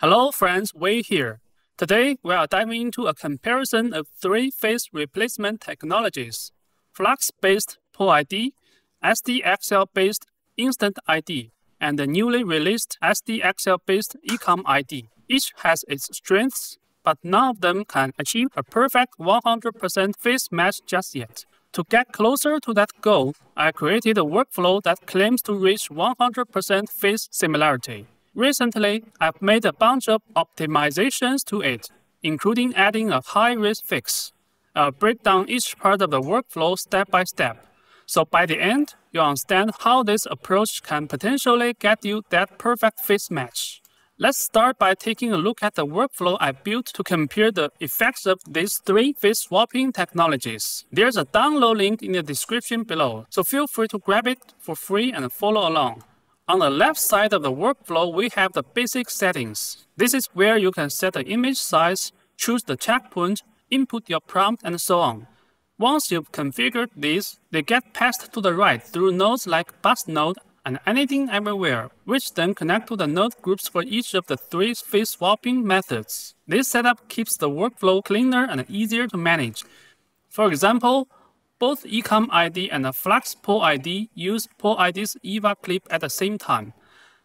Hello friends, Wei here. Today we are diving into a comparison of three face replacement technologies. Flux-based PuLID, SDXL-based Instant ID, and the newly released SDXL-based Ecom ID. Each has its strengths, but none of them can achieve a perfect 100% face match just yet. To get closer to that goal, I created a workflow that claims to reach 100% face similarity. Recently, I've made a bunch of optimizations to it, including adding a high-res fix. I'll break down each part of the workflow step by step. So by the end, you'll understand how this approach can potentially get you that perfect face match. Let's start by taking a look at the workflow I built to compare the effects of these three face swapping technologies. There's a download link in the description below, so feel free to grab it for free and follow along. On the left side of the workflow, we have the basic settings. This is where you can set the image size, choose the checkpoint, input your prompt, and so on. Once you've configured these, they get passed to the right through nodes like bus node and anything everywhere, which then connect to the node groups for each of the three face swapping methods. This setup keeps the workflow cleaner and easier to manage. For example, both Ecom ID and Flux ID use PuLID's EVA clip at the same time.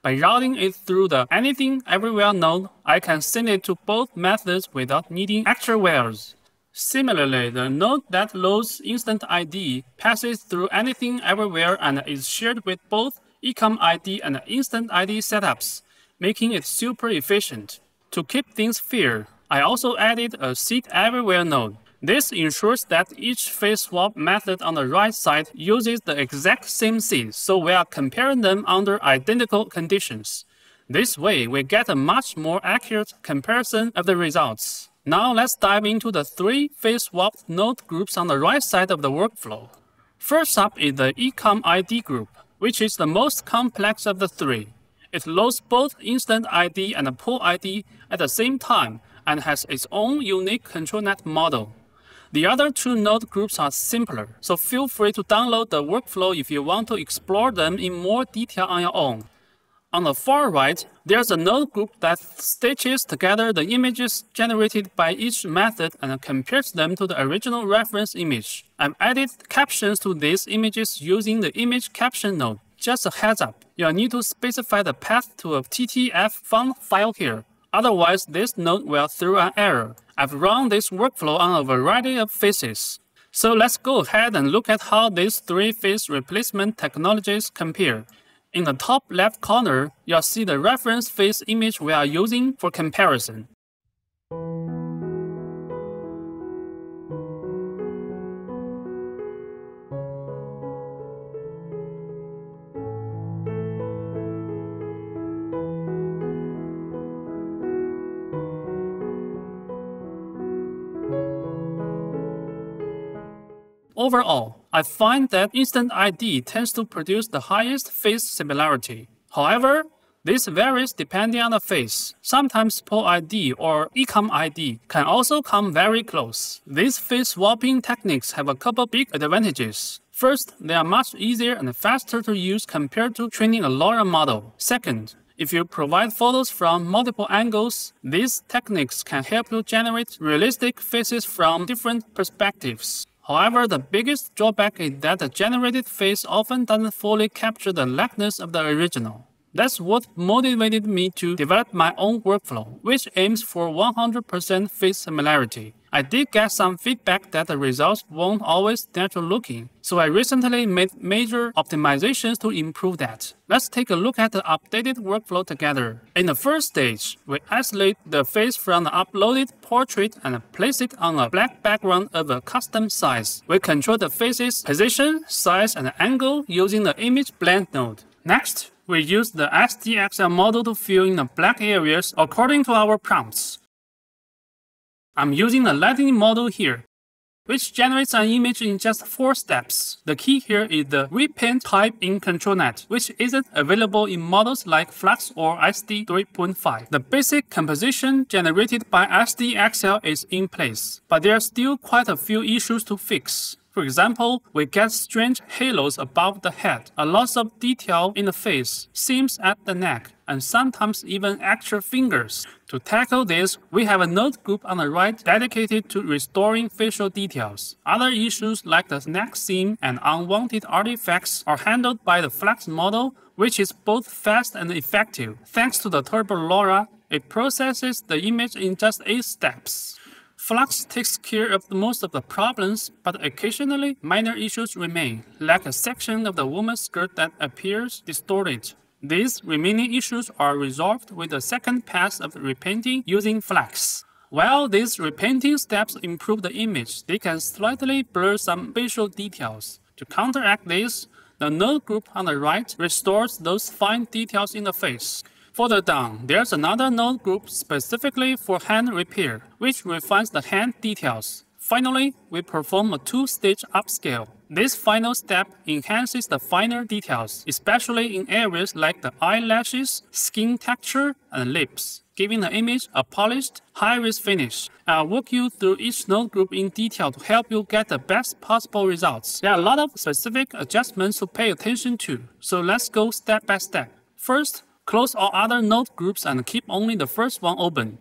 By routing it through the Anything Everywhere node, I can send it to both methods without needing extra wires. Similarly, the node that loads Instant ID passes through Anything Everywhere and is shared with both Ecom ID and Instant ID setups, making it super efficient. To keep things fair, I also added a Seed Everywhere node. This ensures that each face swap method on the right side uses the exact same seed, so we are comparing them under identical conditions. This way, we get a much more accurate comparison of the results. Now let's dive into the three face swapped node groups on the right side of the workflow. First up is the Ecom ID group, which is the most complex of the three. It loads both Instant ID and PuLID at the same time and has its own unique control net model. The other two node groups are simpler, so feel free to download the workflow if you want to explore them in more detail on your own. On the far right, there's a node group that stitches together the images generated by each method and compares them to the original reference image. I've added captions to these images using the image caption node. Just a heads up, you'll need to specify the path to a TTF font file here. Otherwise, this node will throw an error. I've run this workflow on a variety of faces. So let's go ahead and look at how these three face replacement technologies compare. In the top left corner, you'll see the reference face image we are using for comparison. Overall, I find that Instant ID tends to produce the highest face similarity. However, this varies depending on the face. Sometimes PuLID or Ecom ID can also come very close. These face swapping techniques have a couple big advantages. First, they are much easier and faster to use compared to training a LoRA model. Second, if you provide photos from multiple angles, these techniques can help you generate realistic faces from different perspectives. However, the biggest drawback is that the generated face often doesn't fully capture the likeness of the original. That's what motivated me to develop my own workflow, which aims for 100% face similarity. I did get some feedback that the results weren't always natural looking, so I recently made major optimizations to improve that. Let's take a look at the updated workflow together. In the first stage, we isolate the face from the uploaded portrait and place it on a black background of a custom size. We control the face's position, size, and angle using the image blend node. Next, we use the SDXL model to fill in the black areas according to our prompts. I'm using the Lightning model here, which generates an image in just 4 steps. The key here is the repaint type in ControlNet, which isn't available in models like Flux or SD 3.5. The basic composition generated by SDXL is in place, but there are still quite a few issues to fix. For example, we get strange halos above the head, a loss of detail in the face, seams at the neck, and sometimes even extra fingers. To tackle this, we have a node group on the right dedicated to restoring facial details. Other issues like the neck seam and unwanted artifacts are handled by the Flux model, which is both fast and effective. Thanks to the Turbo LoRa, it processes the image in just 8 steps. Flux takes care of most of the problems, but occasionally minor issues remain, like a section of the woman's skirt that appears distorted. These remaining issues are resolved with the second pass of repainting using Flux. While these repainting steps improve the image, they can slightly blur some facial details. To counteract this, the node group on the right restores those fine details in the face. Further down, there's another node group specifically for hand repair, which refines the hand details. Finally, we perform a two-stage upscale. This final step enhances the finer details, especially in areas like the eyelashes, skin texture, and lips, giving the image a polished, high-res finish. I'll walk you through each node group in detail to help you get the best possible results. There are a lot of specific adjustments to pay attention to, so let's go step by step. First, Close all other node groups and keep only the first one open.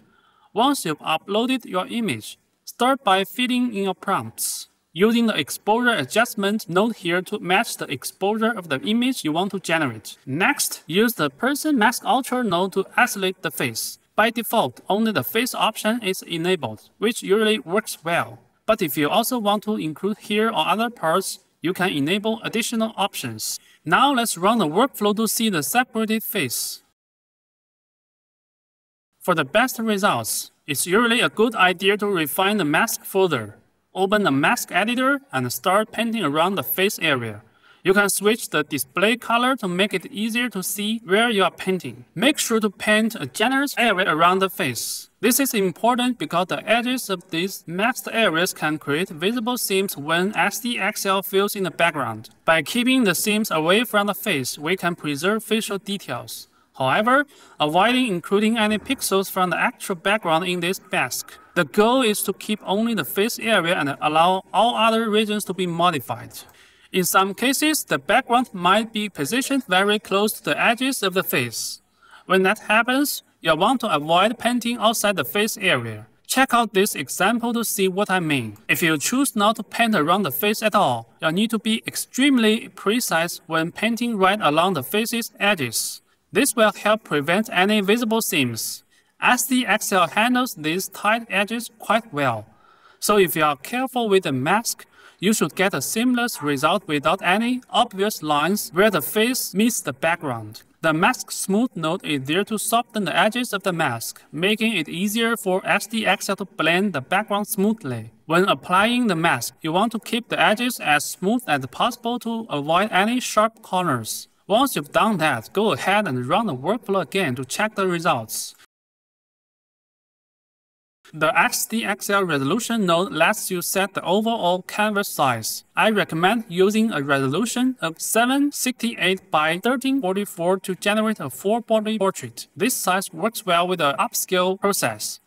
Once you've uploaded your image, start by filling in your prompts. Using the exposure adjustment node here to match the exposure of the image you want to generate. Next, use the Person Mask Ultra node to isolate the face. By default, only the face option is enabled, which usually works well. But if you also want to include here or other parts, you can enable additional options. Now let's run the workflow to see the separated face. For the best results, it's usually a good idea to refine the mask further. Open the mask editor and start painting around the face area. You can switch the display color to make it easier to see where you are painting. Make sure to paint a generous area around the face. This is important because the edges of these masked areas can create visible seams when SDXL fills in the background. By keeping the seams away from the face, we can preserve facial details. However, avoiding including any pixels from the actual background in this mask. The goal is to keep only the face area and allow all other regions to be modified. In some cases, the background might be positioned very close to the edges of the face. When that happens, you'll want to avoid painting outside the face area. Check out this example to see what I mean. If you choose not to paint around the face at all, you'll need to be extremely precise when painting right along the face's edges. This will help prevent any visible seams. SDXL handles these tight edges quite well. So if you are careful with the mask, you should get a seamless result without any obvious lines where the face meets the background. The Mask Smooth node is there to soften the edges of the mask, making it easier for SDXL to blend the background smoothly. When applying the mask, you want to keep the edges as smooth as possible to avoid any sharp corners. Once you've done that, go ahead and run the workflow again to check the results. The SDXL resolution node lets you set the overall canvas size. I recommend using a resolution of 768 by 1344 to generate a full-body portrait. This size works well with the upscale process.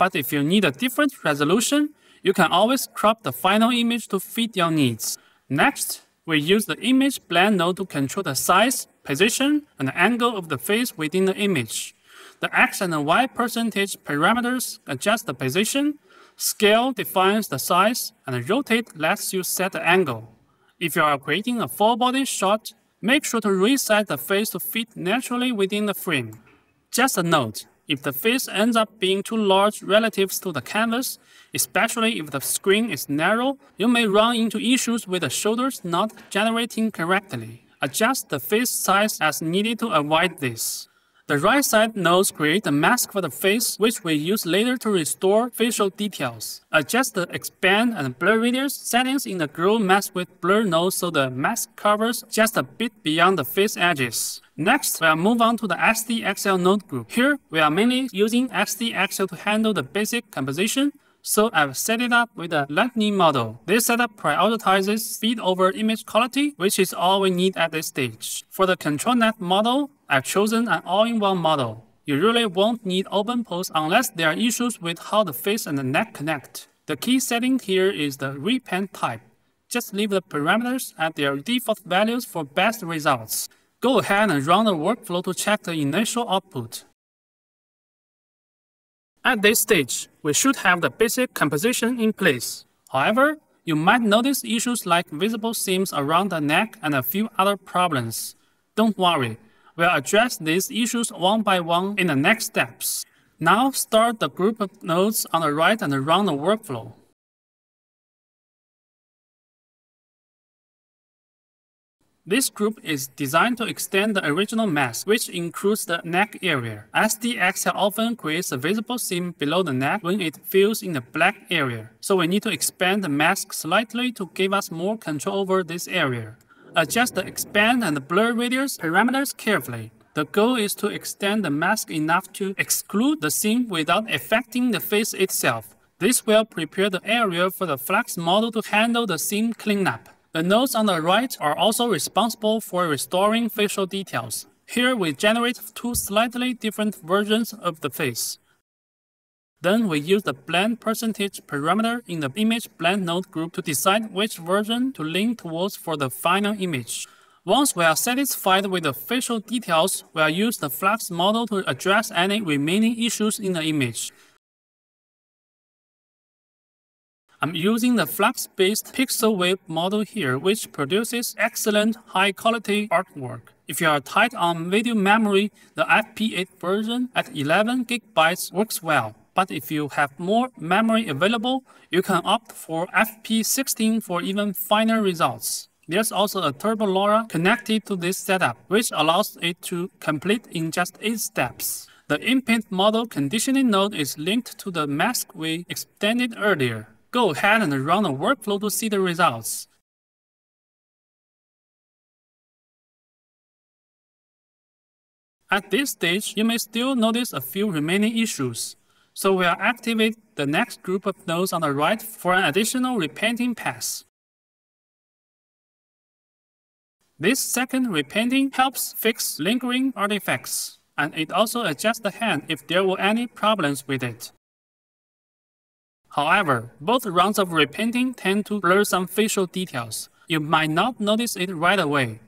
But if you need a different resolution, you can always crop the final image to fit your needs. Next, we use the image blend node to control the size, position, and angle of the face within the image. The x and the y percentage parameters adjust the position, scale defines the size, and rotate lets you set the angle. If you are creating a full body shot, make sure to resize the face to fit naturally within the frame. Just a note, if the face ends up being too large relative to the canvas, especially if the screen is narrow, you may run into issues with the shoulders not generating correctly. Adjust the face size as needed to avoid this. The right side nodes create a mask for the face, which we use later to restore facial details. Adjust the expand and blur radius settings in the grow mask with blur node so the mask covers just a bit beyond the face edges. Next, we'll move on to the SDXL node group. Here, we are mainly using SDXL to handle the basic composition, so I've set it up with a Lightning model. This setup prioritizes speed over image quality, which is all we need at this stage. For the ControlNet model, I've chosen an all-in-one model. You really won't need OpenPose unless there are issues with how the face and the neck connect. The key setting here is the repaint type. Just leave the parameters at their default values for best results. Go ahead and run the workflow to check the initial output. At this stage, we should have the basic composition in place. However, you might notice issues like visible seams around the neck and a few other problems. Don't worry, we'll address these issues one by one in the next steps. Now start the group of nodes on the right and run the workflow. This group is designed to extend the original mask, which includes the neck area. SDXL often creates a visible seam below the neck when it fills in the black area, so we need to expand the mask slightly to give us more control over this area. Adjust the expand and blur radius parameters carefully. The goal is to extend the mask enough to exclude the seam without affecting the face itself. This will prepare the area for the Flux model to handle the seam cleanup. The nodes on the right are also responsible for restoring facial details. Here we generate two slightly different versions of the face. Then we use the blend percentage parameter in the image blend node group to decide which version to lean towards for the final image. Once we are satisfied with the facial details, we'll use the Flux model to address any remaining issues in the image. I'm using the Flux-based Pixel Wave model here, which produces excellent high-quality artwork. If you are tight on video memory, the FP8 version at 11 GB works well. But if you have more memory available, you can opt for FP16 for even finer results. There's also a Turbo LoRa connected to this setup, which allows it to complete in just 8 steps. The InPaint model conditioning node is linked to the mask we extended earlier. Go ahead and run the workflow to see the results. At this stage, you may still notice a few remaining issues, so we'll activate the next group of nodes on the right for an additional repainting pass. This second repainting helps fix lingering artifacts, and it also adjusts the hand if there were any problems with it. However, both rounds of repainting tend to blur some facial details. You might not notice it right away,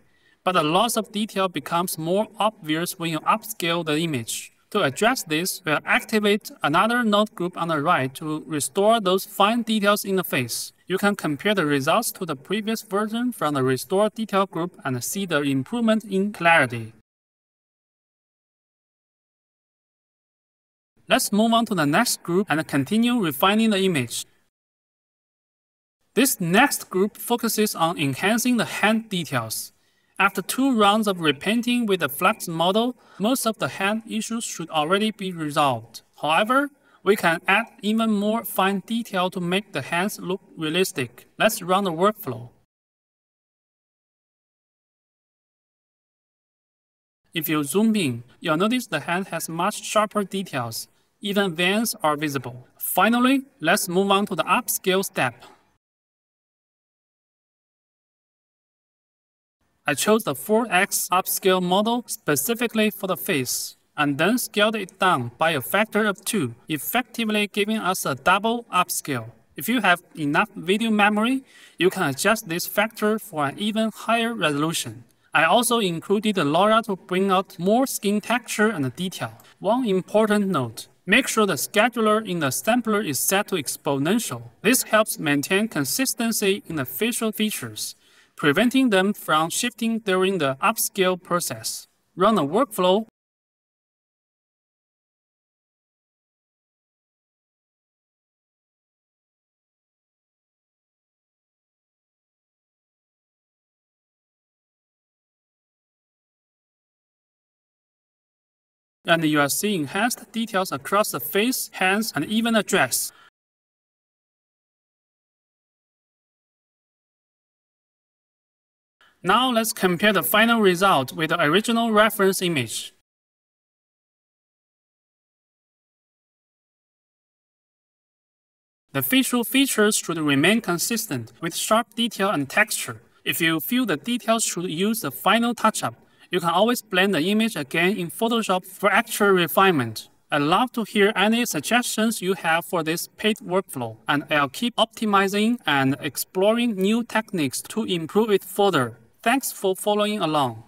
but the loss of detail becomes more obvious when you upscale the image. To address this, we'll activate another node group on the right to restore those fine details in the face. You can compare the results to the previous version from the Restore Detail group and see the improvement in clarity. Let's move on to the next group and continue refining the image. This next group focuses on enhancing the hand details. After two rounds of repainting with the Flux model, most of the hand issues should already be resolved. However, we can add even more fine detail to make the hands look realistic. Let's run the workflow. If you zoom in, you'll notice the hand has much sharper details. Even veins are visible. Finally, let's move on to the upscale step. I chose the 4x upscale model specifically for the face, and then scaled it down by a factor of 2, effectively giving us a double upscale. If you have enough video memory, you can adjust this factor for an even higher resolution. I also included the LoRa to bring out more skin texture and detail. One important note, Make sure the scheduler in the sampler is set to exponential. This helps maintain consistency in the facial features, preventing them from shifting during the upscale process. Run a workflow and you are seeing enhanced details across the face, hands, and even the dress. Now let's compare the final result with the original reference image. The facial features should remain consistent with sharp detail and texture. If you feel the details should use the final touch-up, you can always blend the image again in Photoshop for extra refinement. I'd love to hear any suggestions you have for this paid workflow, and I'll keep optimizing and exploring new techniques to improve it further. Thanks for following along.